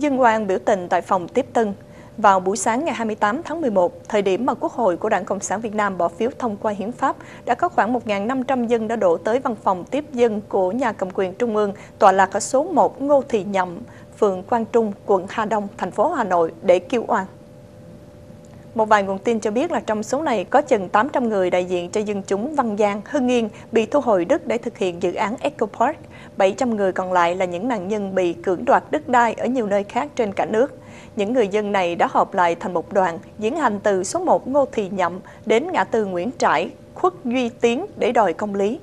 dân quan biểu tình tại phòng tiếp tân. Vào buổi sáng ngày 28 tháng 11, thời điểm mà Quốc hội của Đảng Cộng sản Việt Nam bỏ phiếu thông qua hiến pháp, đã có khoảng 1.500 dân đã đổ tới văn phòng tiếp dân của nhà cầm quyền Trung ương tọa lạc ở số 1 Ngô Thị Nhậm, phường Quang Trung, quận Hà Đông, thành phố Hà Nội để kêu oan. Một vài nguồn tin cho biết là trong số này có chừng 800 người đại diện cho dân chúng Văn Giang, Hưng Yên bị thu hồi đất để thực hiện dự án Eco Park. 700 người còn lại là những nạn nhân bị cưỡng đoạt đất đai ở nhiều nơi khác trên cả nước. Những người dân này đã họp lại thành một đoàn, diễn hành từ số 1 Ngô Thị Nhậm đến ngã tư Nguyễn Trãi, khuất Duy Tiến để đòi công lý.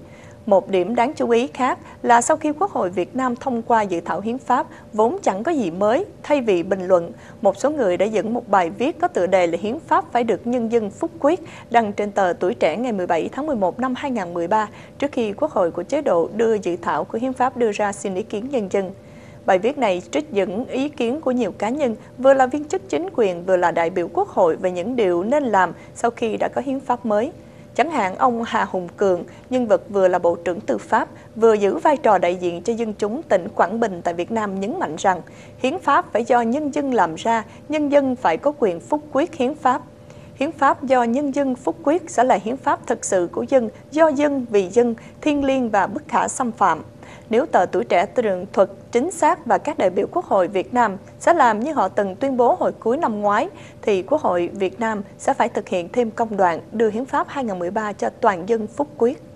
Một điểm đáng chú ý khác là sau khi Quốc hội Việt Nam thông qua dự thảo hiến pháp vốn chẳng có gì mới, thay vì bình luận, một số người đã dẫn một bài viết có tựa đề là hiến pháp phải được nhân dân phúc quyết đăng trên tờ Tuổi Trẻ ngày 17 tháng 11 năm 2013 trước khi Quốc hội của chế độ đưa dự thảo của hiến pháp đưa ra xin ý kiến nhân dân. Bài viết này trích dẫn ý kiến của nhiều cá nhân, vừa là viên chức chính quyền, vừa là đại biểu quốc hội về những điều nên làm sau khi đã có hiến pháp mới. Chẳng hạn ông Hà Hùng Cường, nhân vật vừa là Bộ trưởng Tư pháp, vừa giữ vai trò đại diện cho dân chúng tỉnh Quảng Bình tại Việt Nam nhấn mạnh rằng hiến pháp phải do nhân dân làm ra, nhân dân phải có quyền phúc quyết hiến pháp. Hiến pháp do nhân dân phúc quyết sẽ là hiến pháp thực sự của dân, do dân vì dân, thiên liêng và bất khả xâm phạm. Nếu tờ tuổi trẻ tường thuật chính xác và các đại biểu Quốc hội Việt Nam sẽ làm như họ từng tuyên bố hồi cuối năm ngoái, thì Quốc hội Việt Nam sẽ phải thực hiện thêm công đoạn đưa Hiến pháp 2013 cho toàn dân phúc quyết.